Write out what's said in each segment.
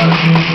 the light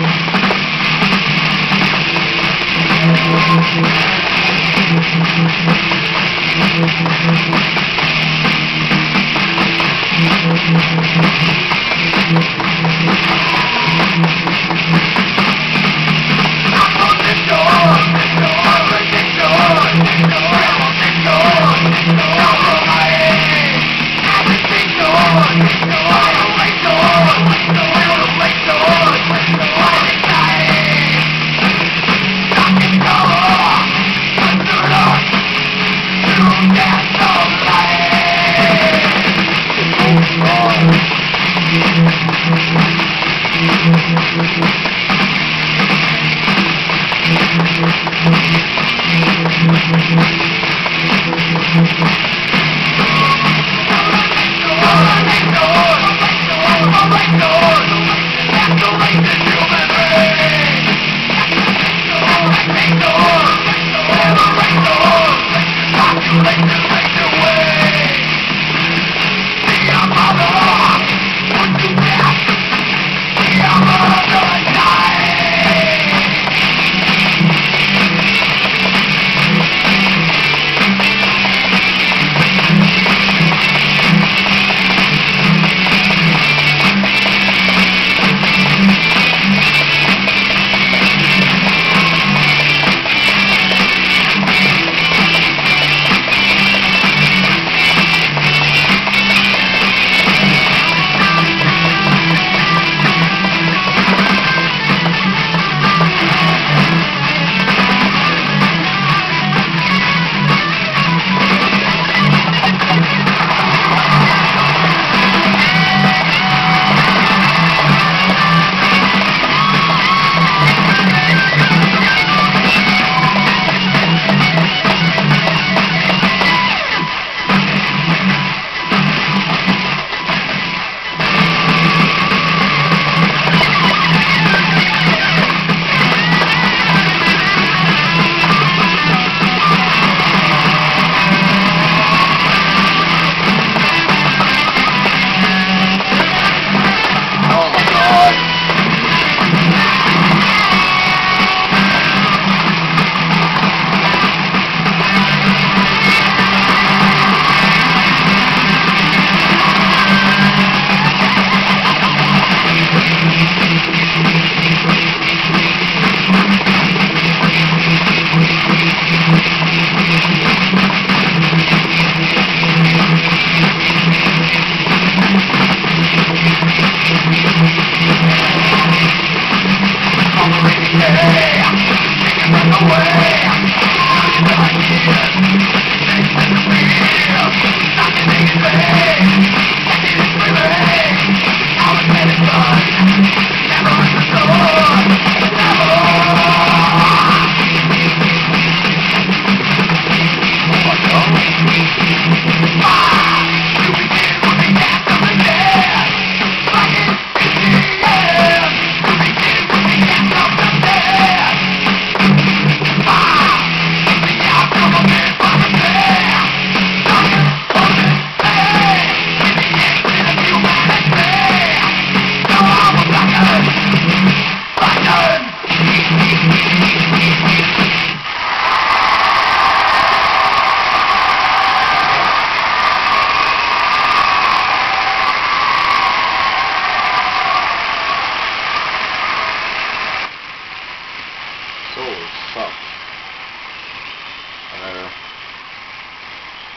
Thank you.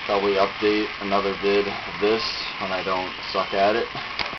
probably uh, update another vid of this when I don't suck at it.